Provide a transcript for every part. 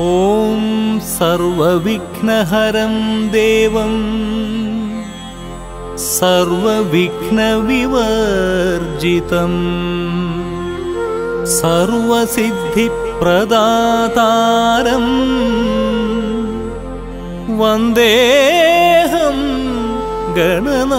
ॐ सर्वविघ्नहरं देवं सर्वविघ्नविवर्जितम् सर्वसिद्धिप्रदातारम् वन्देऽहं गणनायकम्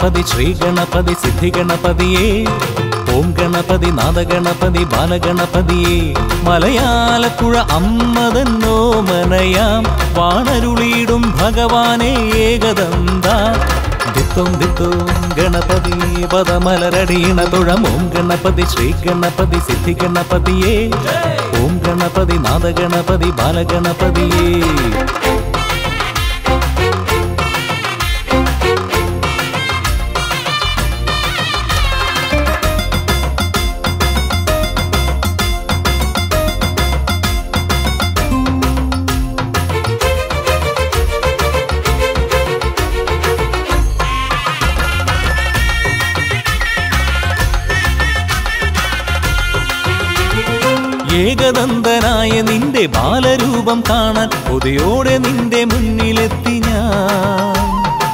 ഗണപതി ശ്രീ ഗണപതി സിദ്ധി ഗണപതിയേ ഓം ഗണപതി നാദഗണപതി ബാലഗണപതിയേ. മലയാലപ്പുഴ അമ്മതെന്നോ മനയാം. വാണരുളിയിടും ഭഗവാനെ ഏകദന്താ. ദിത്തോം ദിത്തോം ഗണപതി പദമലരടീണ തുഴം. ഓം ഗണപതി ശ്രീ ഗണപതി സിദ്ധി ഗണപതിയേ ഓം ഗണപതി നാദഗണപതി ബാലഗണപതിയേ. ഏകദന്തനായ നിന്റെ ബാലരൂപം കാണാൻ കൊതിയോടെ നിന്റെ മുന്നിലെത്തി ഞാൻ.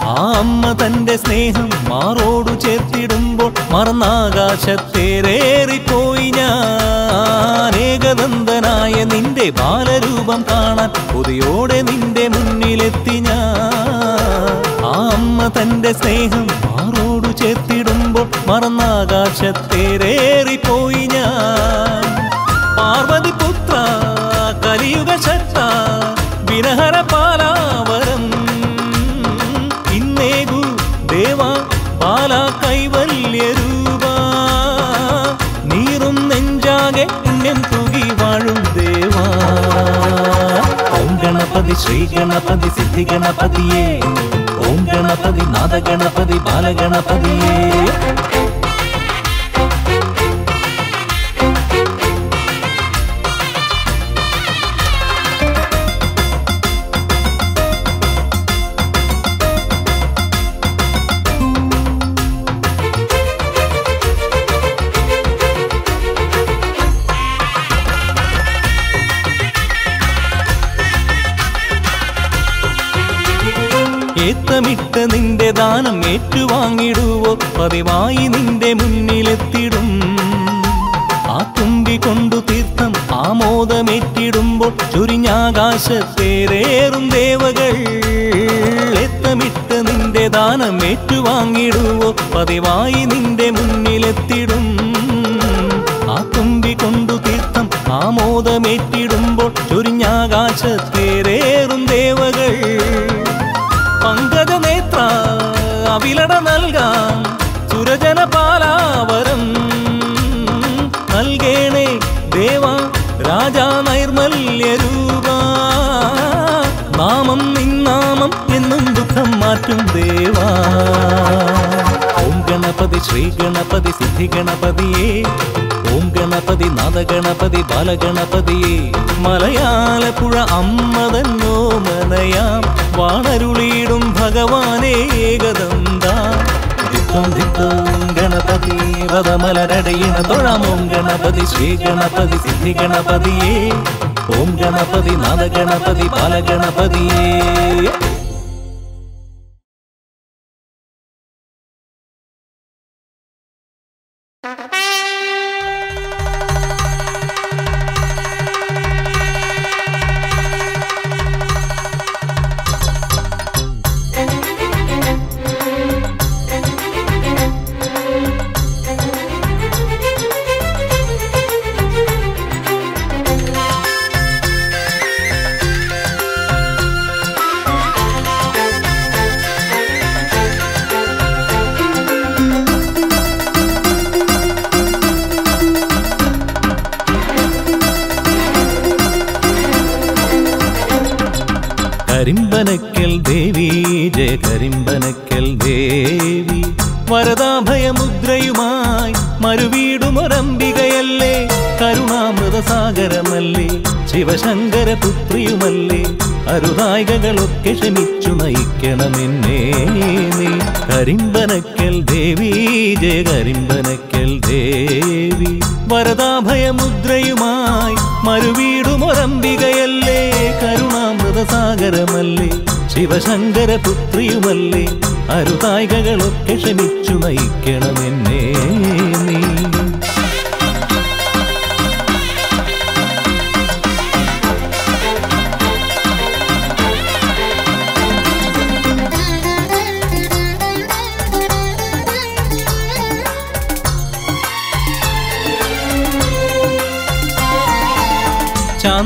ആ അമ്മ തന്റെ സ്നേഹം മാറോടു ചേർത്തിടുമ്പോൾ മറന്നാകാശത്തേറേറിപ്പോയി ഞാൻ. ഏകദന്തനായ നിന്റെ ബാലരൂപം കാണാൻ കൊതിയോടെ നിന്റെ മുന്നിലെത്തി ഞാൻ. ആ അമ്മ തന്റെ സ്നേഹം ഓം ഗണപതി ശ്രീ ഗണപതി സിദ്ധി ഗണപതിയേ ഓം ഗണപതി നാദഗണപതി ബാലഗണപതിയേ ഏത്തമിട്ട് നിന്റെ ദാനം ഏറ്റുവാങ്ങിടുവോ? പതിവായി നിന്റെ മുന്നിലെത്തിടും. ആ തുമ്പി കൊണ്ടു തീർത്ഥം ആമോദമേറ്റിടുമ്പോൾ ചുരിഞ്ഞാകാശത്തേറേറും ദേവകൾ എത്തമിട്ട് നിന്റെ ദാനം ഏറ്റുവാങ്ങിടുവോ? പതിവായി നിന്റെ മുന്നിലെത്തിടും. ആ തുമ്പി കൊണ്ടു തീർത്ഥം ആമോദമേറ്റിടുമ്പോൾ ചുരിഞ്ഞാകാശത്തേറേറും ഗണപതി ശ്രീ ഗണപതി സിദ്ധി ഗണപതിയേ ഓം ഗണപതി നാദഗണപതി ബാലഗണപതിയേ. മലയാലപ്പുഴ അമ്മതന്നോ മനയാം വാണരുളിയിടും ഭഗവാനേ ഏകദന്താ. ദിക്കം ദിക്കം ഗണപതി വതമലരടയിണ തൊഴാമോം ഗണപതി ശ്രീ ഗണപതി സിദ്ധി ഗണപതിയേ ഓം ഗണപതി നാദഗണപതി ബാലഗണപതിയേ.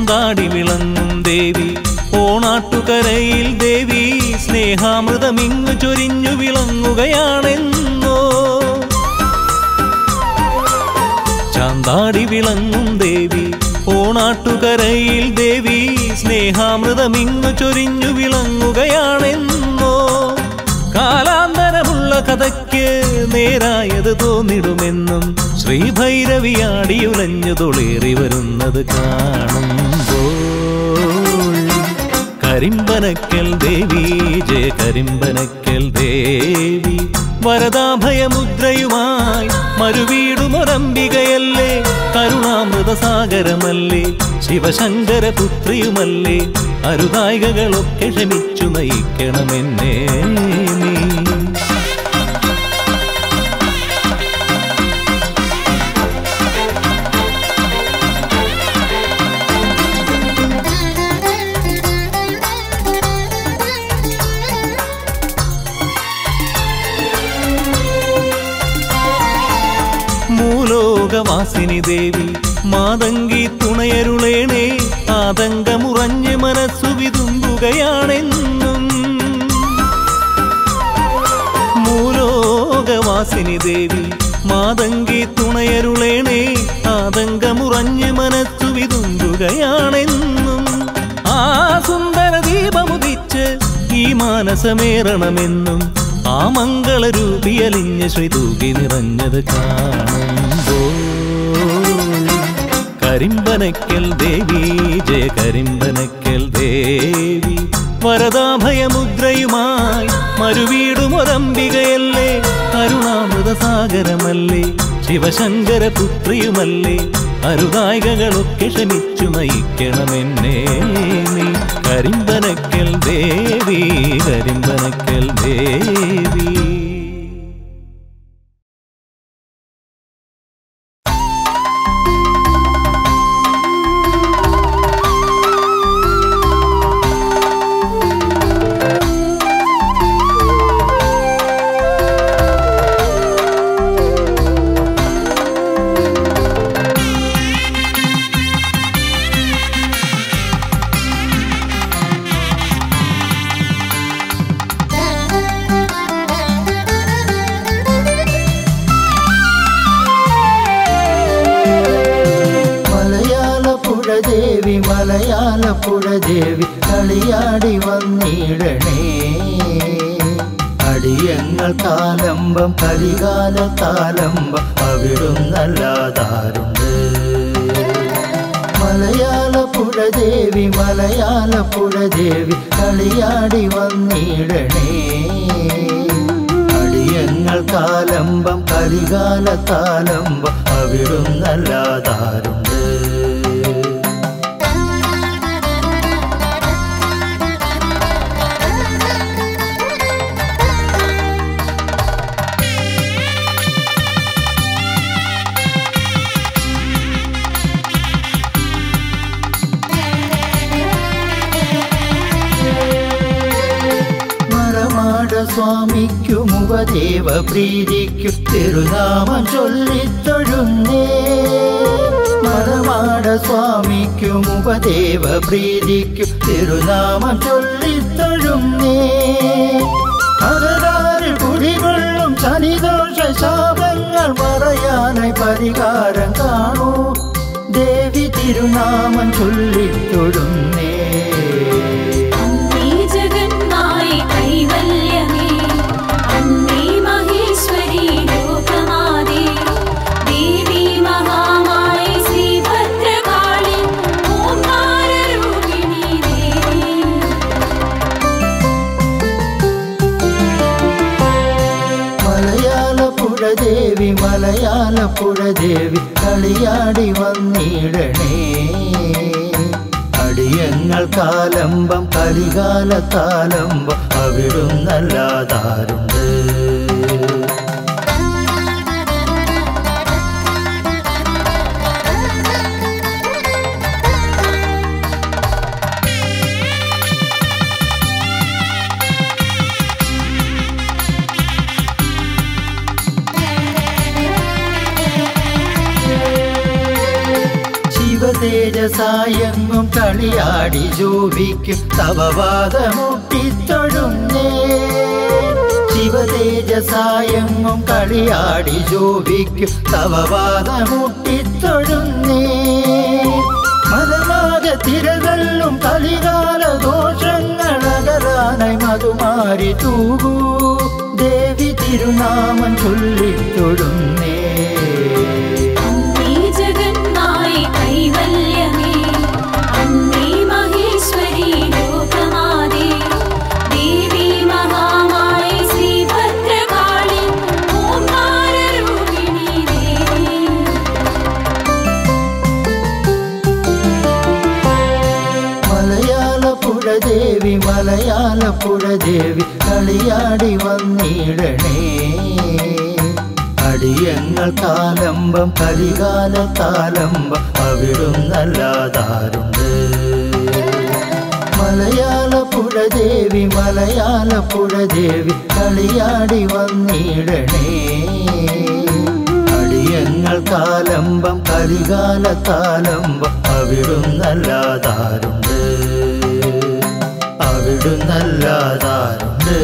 ചാന്താടി വിളങ്ങും ദേവി. ഓണാട്ടുകരയിൽ ദേവി സ്നേഹാമൃതമിങ്ങു ചൊരിഞ്ഞു വിളങ്ങുകയാണെന്നോ. ചാന്താടി വിളങ്ങും ദേവി ഓണാട്ടുകരയിൽ ദേവി സ്നേഹാമൃതമിങ്ങു ചൊരിഞ്ഞു വിളങ്ങുകയാണെന്നോ. കഥയ്ക്ക് നേരായത് തോന്നിടുമെന്നും ശ്രീഭൈരവിയാടിയുലഞ്ഞു തൊളേറി വരുന്നത് കാണുമ്പോൾ കരിമ്പനക്കൽ ദേവി ജയ കരിമ്പനക്കൽ ദേവി. വരദാഭയമുദ്രയുമായി മരുവീടുമൊരംബികയല്ലേ കരുണാമൃത സാഗരമല്ലേ ശിവശങ്കര പുത്രിയുമല്ലേ അരുതായികകളൊക്കെ ക്ഷമിച്ചു നയിക്കണമെന്നേ നീ മൂലോകവാസിനി ദേവി മാതങ്കി തുണയരുളേണേ ആതങ്കമുറഞ്ഞ് മനസ്സു വിതുമ്പുകയാണെന്നും. മൂലോകവാസിനി ദേവി മാതങ്കി തുണയരുളേണേ ആതങ്കമുറഞ്ഞ് മനസ്സു വിതുമ്പുകയാണെന്നും. ആ സുന്ദര ദീപമുദിച്ച് ഈ മാനസമേറണമെന്നും ആ മംഗളരൂപിയലിഞ്ഞ് ശ്രീതൂകി നിറഞ്ഞത് കാണുമ്പോൾ കരിമ്പനക്കൽ ദേവി ജയ കരിമ്പനക്കൽ ദേവി. വരദാഭയമുദ്രയുമായി മരുവീടുമൊരംബികയല്ലേ കരുണാമൃതസാഗരമല്ലേ ശിവശങ്കര പുത്രിയുമല്ലേ അരുതായികകളൊക്കെ ക്ഷമിച്ചു നയിക്കണമെന്നേ നീ. കരിമ്പനക്കൽ ദേവി കരിമ്പനക്കൽ ദേവി. മലയാളപ്പുഴ ദേവി കളിയാടി വന്നിടണേ. അടിയങ്ങൾ താലമ്പം കലികാല താലമ്പം അവിടുന്നല്ലാതാരുണ്ട്. മലയാളപ്പുഴ ദേവി മലയാളപ്പുഴ ദേവി കളിയാടി വന്നിടണേ. അടിയങ്ങൾ താലമ്പം കലികാല താലമ്പം അവിടുന്നല്ലാതാരുണ്ട്. സ്വാമിക്കും ഉപദേവ പ്രീതിക്കും തിരുനാമം ചൊല്ലിത്തൊഴുന്നേ മരമാട സ്വാമിക്കും ഉപദേവ പ്രീതിക്കും തിരുനാമം ചൊല്ലിത്തൊഴുന്നേ അകതാരിൽ കുടികൊള്ളും ശനിദോഷ ശാപങ്ങൾ പറയാനായി പരിഹാരം കാണൂ. ദേവി തിരുനാമം ചൊല്ലിത്തൊഴുന്നേ ദേവി മലയാളപ്പുഴ ദേവി കളിയാടി വന്നിടണേ. അടിയങ്ങൾ കാലമ്പം കലികാലത്താലമ്പം അവിടുന്നല്ലാതാരുണ്ട്. ശിവതേജസായെങ്ങും കളിയാടി ജോബിക്കും തവവാദമുട്ടിത്തൊഴുന്നേ ശിവതേജസായെങ്ങും കളിയാടി ജോബിക്കും തവവാദമുട്ടിത്തൊഴുന്നേ മലനാഗ തിരകളിലും കലികാല ദോഷങ്ങളകരാനായി മധുമാരി തൂകൂ. ദേവി തിരുനാമം ചൊല്ലിത്തൊഴുന്നേ മലയാളപ്പുഴ ദേവി കളിയാടി വന്നിടണേ. അടിയങ്ങൾ താലമ്പം കരികാല താലമ്പം അവിടുന്നല്ലാതാരുണ്ട്. മലയാളപ്പുഴ ദേവി മലയാളപ്പുഴ ദേവി കളിയാടി വന്നിടണേ. അടിയങ്ങൾ താലമ്പം കരികാല താലമ്പം അവിടുന്നല്ലാതാരുണ്ട്. അവിടുന്നല്ലാതാരുണ്ട്.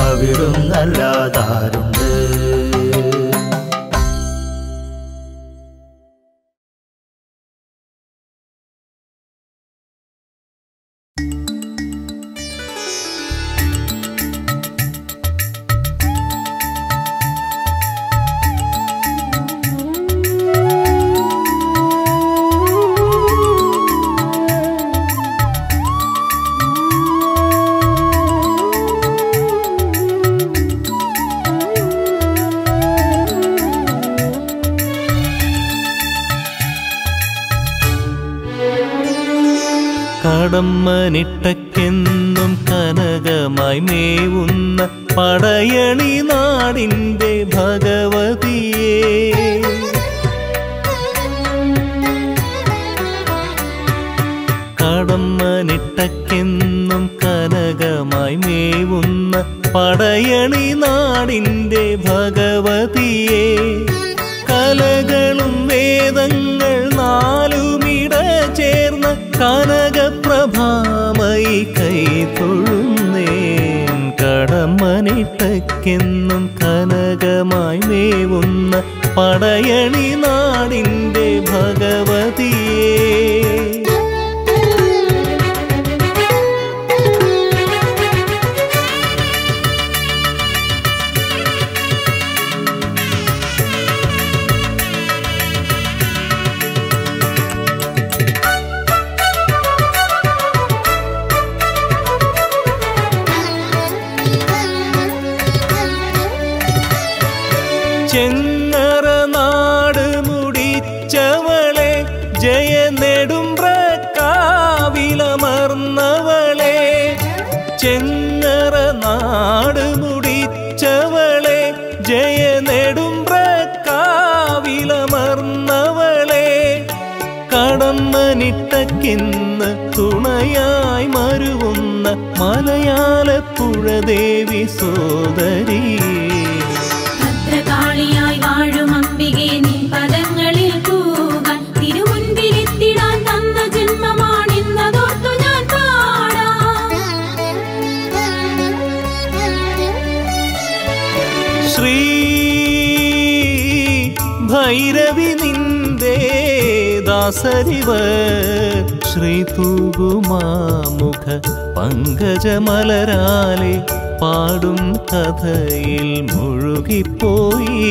അവിടുന്നല്ലാതാരുണ്ട്. കടമ്മനിട്ടക്കെന്നും കനകമായി മേവുന്ന പടയണി നാടിന്റെ ഭഗവതിയേ ദാസരിവ. ശ്രീ തൂകുമാമുഖ പങ്കജമലരാലെ പാടും കഥയിൽ മുഴുകിപ്പോയി.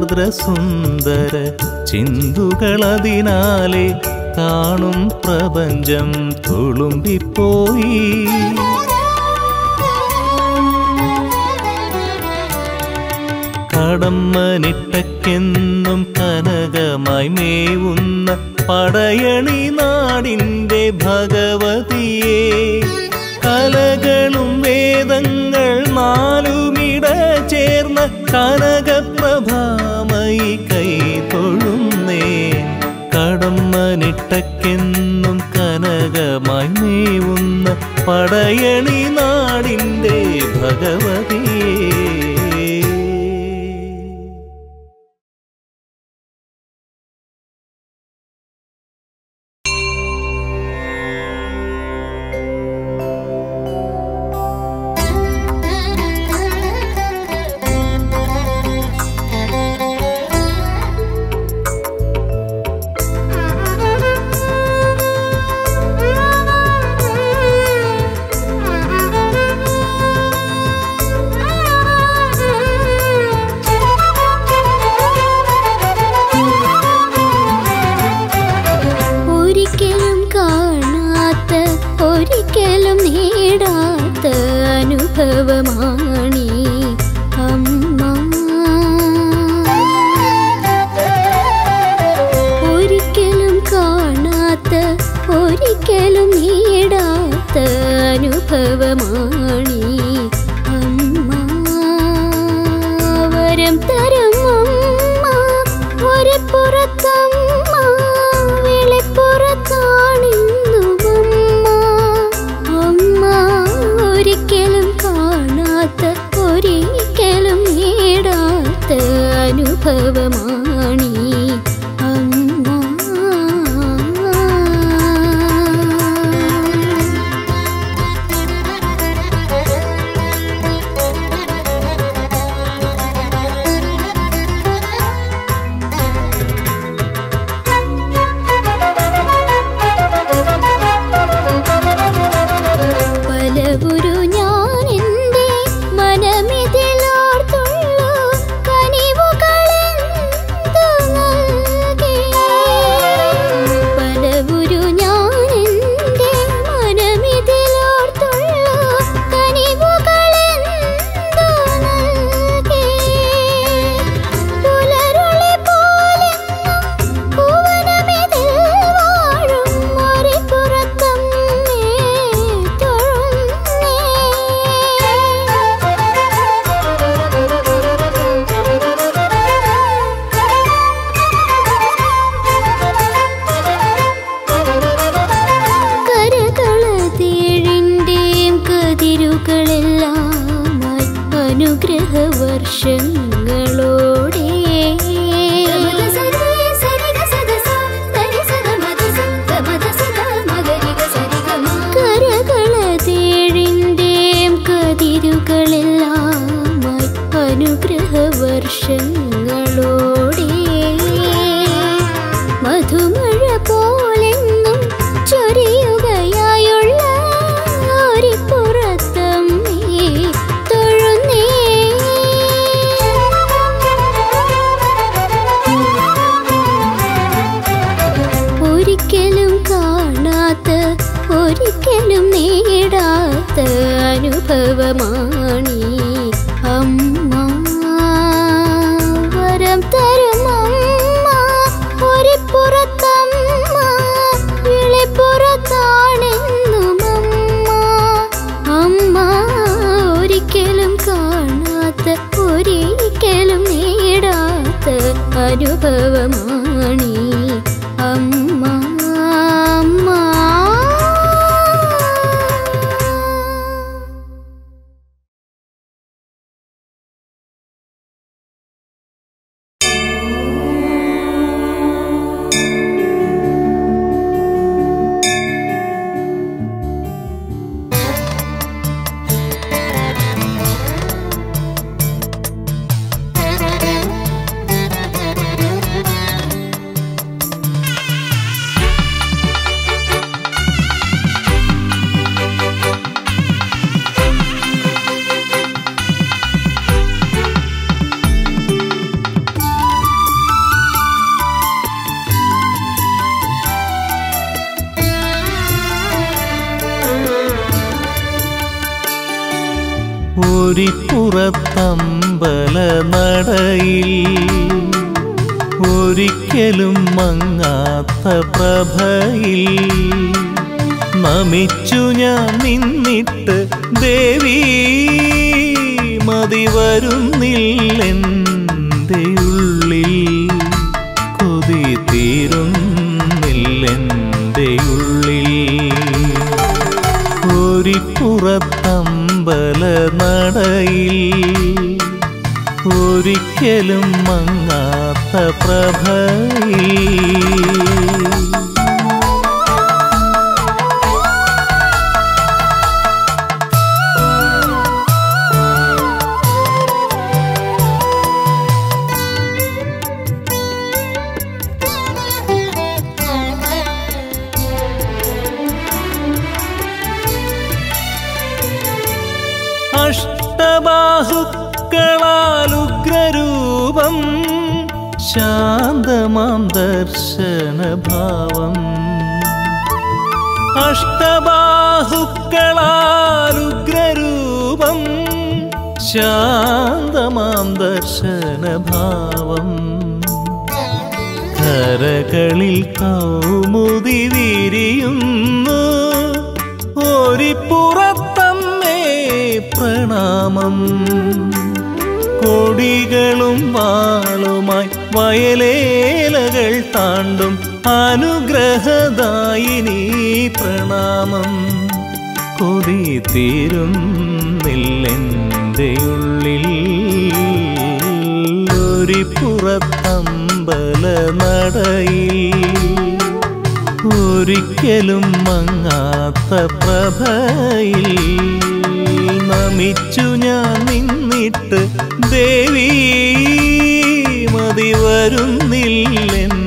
ആർദ്രസുന്ദര ചിന്തുകളതിനാലെ കാണും പ്രപഞ്ചം തുളുമ്പിപ്പോയി. കടമ്മനിട്ടക്കെന്നും കനകമായി മേവുന്ന പടയണി നാടിന്റെ ഭഗവതിയെ കലകളും വേദങ്ങൾ നാലുമിട ചെ കനകപ്രഭാമൈ കൈ തൊഴുന്നേ കടമ്മനിട്ടക്കെന്നും കനകമായി നീവുന്ന പടയണി നാടിന്റെ ഭഗവതി. सर्वमा അഷ്ടബാഹുക്കളാലുഗ്രരൂപം ശാന്തമാം ദർശനഭാവം. അഷ്ടബാഹുക്കളാലുഗ്രരൂപം ശാന്തമാം ദർശനഭാവം. കരകളിൽ കൗമുദി വിരിയുന്നു ഒരിപ്പുറത്തമ്മേ പ്രണാമം. കൊടികളും വാളുമായി വയലേലകൾ താണ്ടും അനുഗ്രഹദായിനി പ്രണാമം. കൊതി തീരുന്നില്ലെന്റെ ഉള്ളിൽ പുറത്തമ്പല നടയിൽ ഒരിക്കലും മങ്ങാത്ത പ്രഭയിൽ നമിച്ചു ഞാൻ നിന്നിട്ട് ദേവി മതി വരുന്നില്ലെന്റെ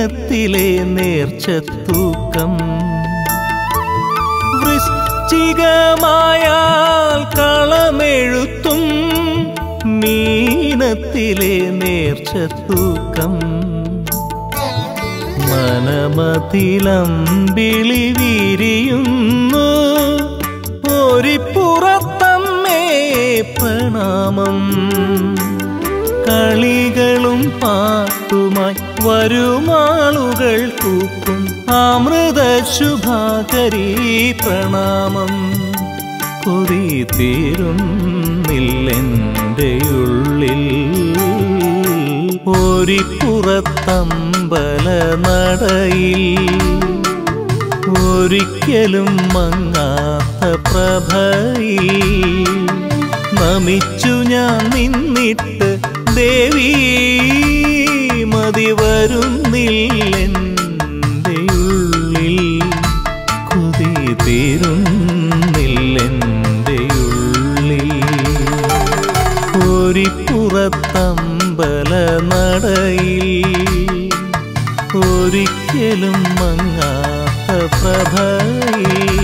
മീനത്തിലെ നേർച്ചത്തൂക്കം. വൃശ്ചികമായാൽ കളമെഴുത്തും മീനത്തിലെ നേർച്ചത്തൂക്കം. മനമതിലം വിരിയുന്നു ഒരിപ്പുറത്തമ്മേ പ്രണാമം. കളികളും പാട്ടുമായി വരുമാളുകൾ കൂക്കും അമൃത ശുഭാകരി പ്രണാമം. കൊതി തീരുന്നില്ലെന്റെ ഉള്ളിൽ ഒരിപ്പുറത്തമ്പല നടയിൽ ഒരിക്കലും മങ്ങാത്ത പ്രഭയിൽ നമിച്ചു ഞാൻ നിന്നിട്ട് ദേവി മതി വരുന്നില്ലെന്റെ ഉള്ളിൽ. കൊതി തീരുന്നില്ലെന്റെ ഒരിപ്പുറത്തമ്പല നടയിൽ ഒരിക്കലും മങ്ങാത്ത പ്രഭയിൽ.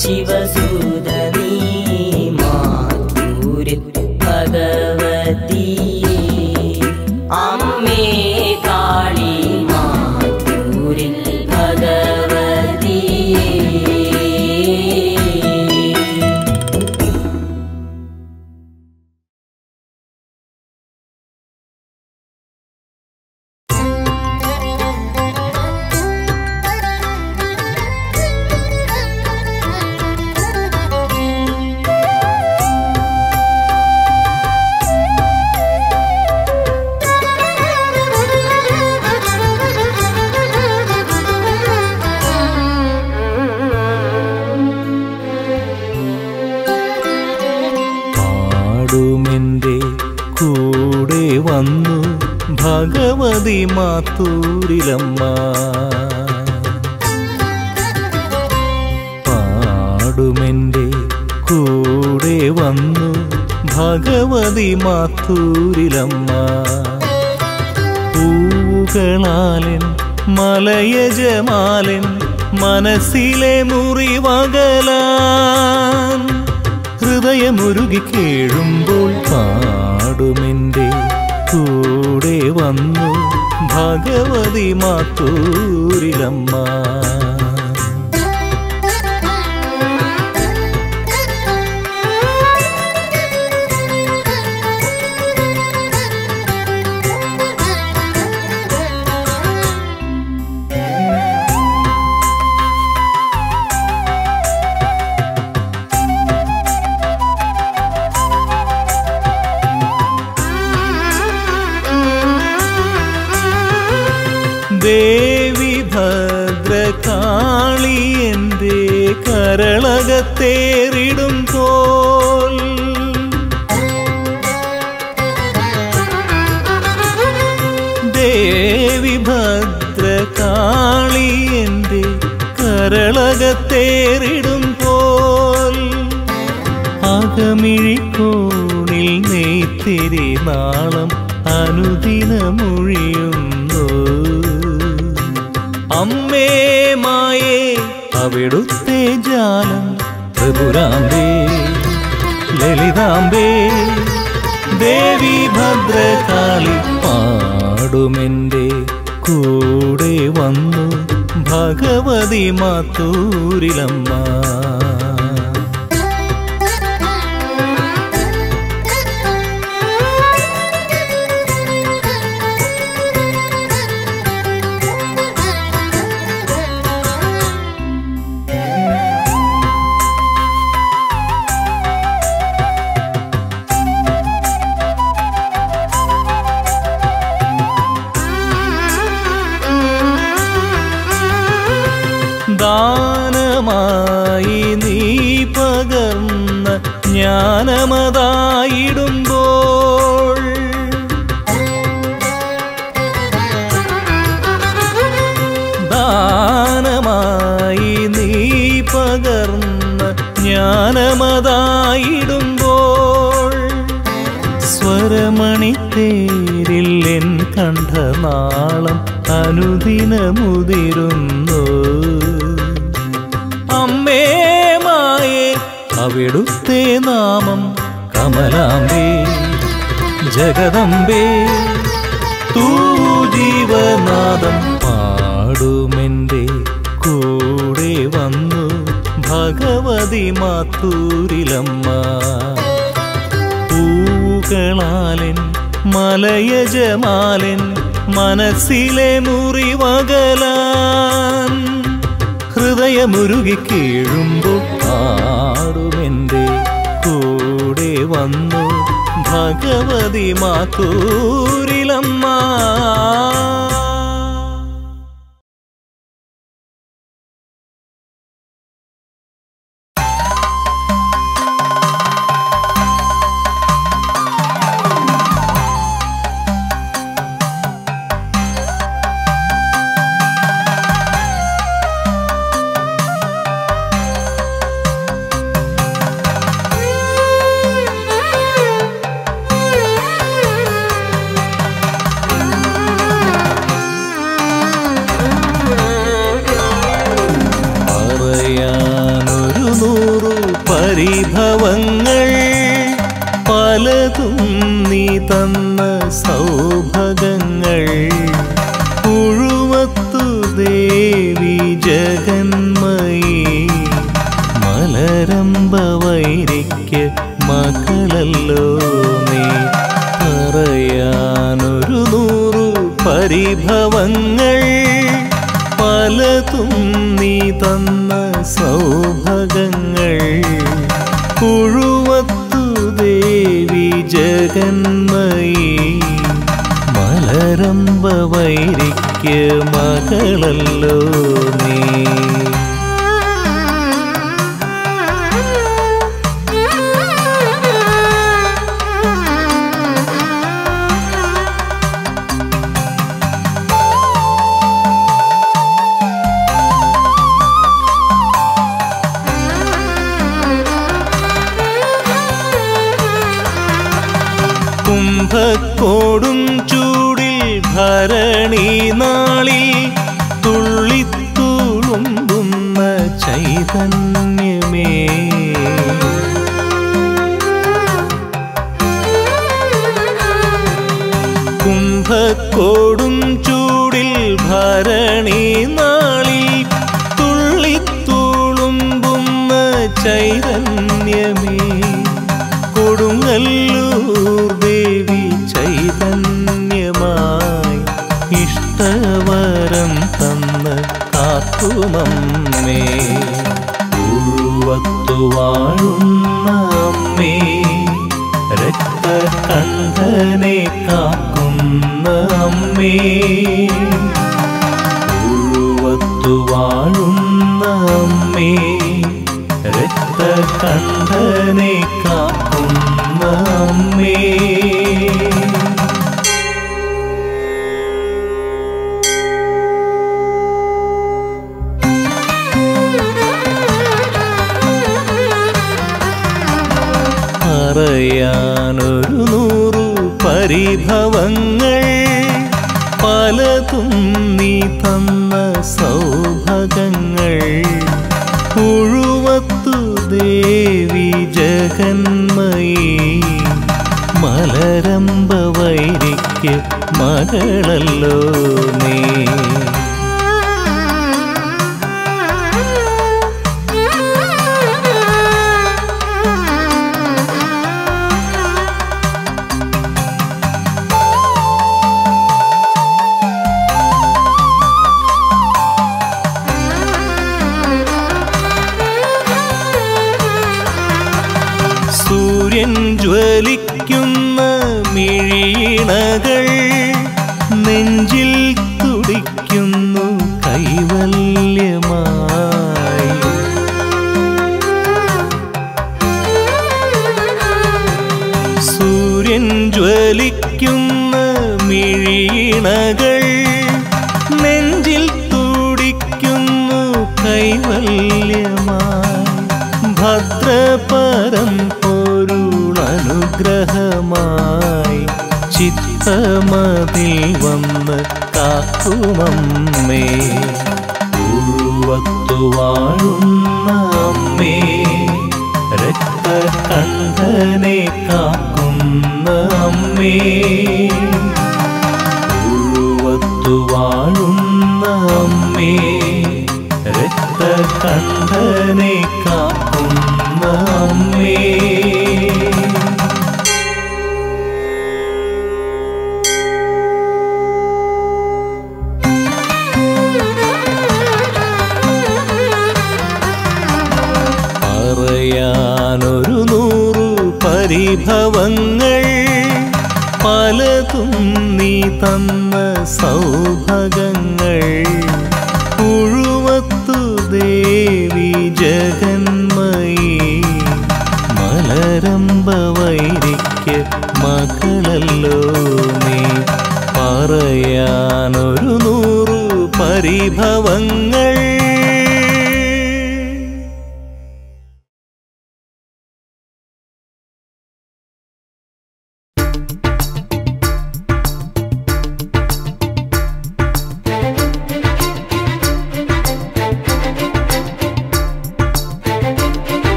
ಶಿವಸೂದ നെഞ്ചിലെ മുറിവകലാൻ ഹൃദയമുരുകി കേഴുമ്പോൾ പാടുമെന്റെ കൂടെ വന്നു ഭഗവതി മാത്തൂരിലമ്മ. നാളം അനുദിനമൊഴിയുന്നു. അമ്മേ മായേ അവിടുത്തെ ജാലം ത്രിപുരാമ്പേ ലളിതാമ്പേ ദേവി ഭദ്രകാളി പാടുമെന്റെ കൂടെ വന്നു ഭഗവതി മാത്തൂരിലമ്മ. ഭഗവതി മാത്തൂരിലമ്മ പറയാനൊരു കുംഭക്കോടും ചൂടിൽ ഭരണി നാളിൽ തുള്ളിത്തുളുമ്പുന്ന ചൈതന്യമേ. കുംഭക്കോടും ചൂടിൽ ഭരണി നാളിൽ തുള്ളിത്തുളുമ്പുന്ന ചൈതന്യമേ. കാത്തുമമ്മേ ഉഴുവത്തു വാഴുന്ന അമ്മേ. രക്തകണ്ഠനെ കാക്കുന്ന അമ്മേ ഉഴുവത്തു വാഴുന്ന അമ്മേ രക്തകണ്ഠനെ കാക്കുന്ന അമ്മേ മകളല്ലോ നീ.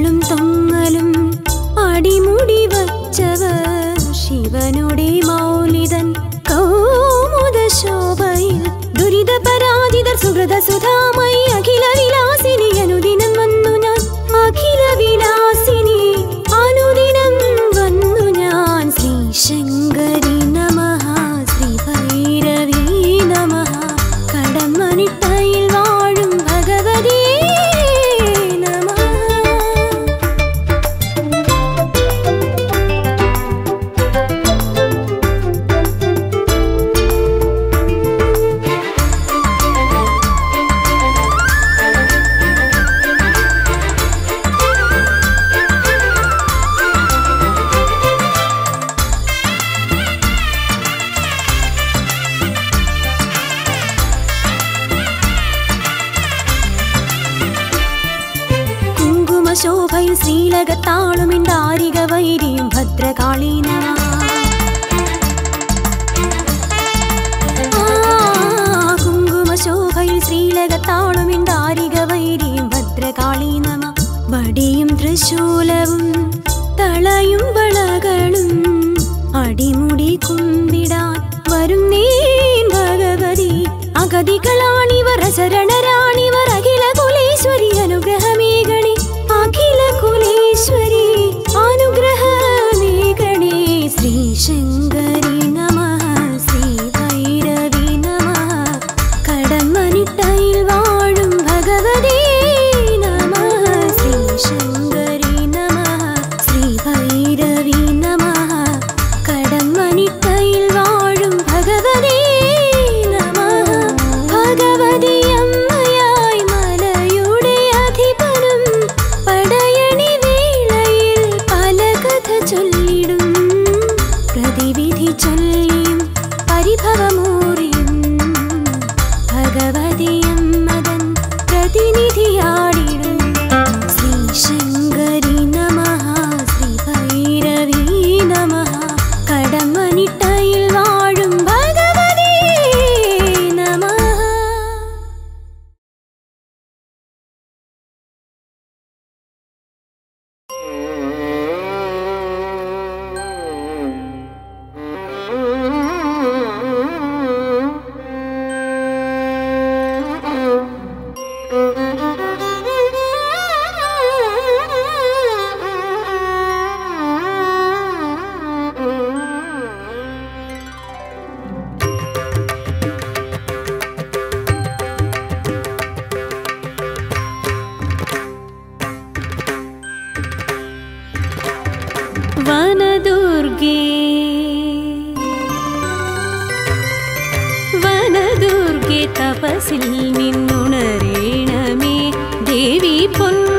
താളും തൊങ്ങലും അടിമുടി വച്ചവർ. ശിവനുടെ മൗലിതൻ കൗമുദ ശോഭയിൽ ദുരിത പരാജിതർ സുഹൃത സുധാമയി അഖില വിലാസി ತಪಸಿಲ್ ನಿನ್ನುಣರೇಣಮೇ ದೇವಿ ಪೊನ್ನ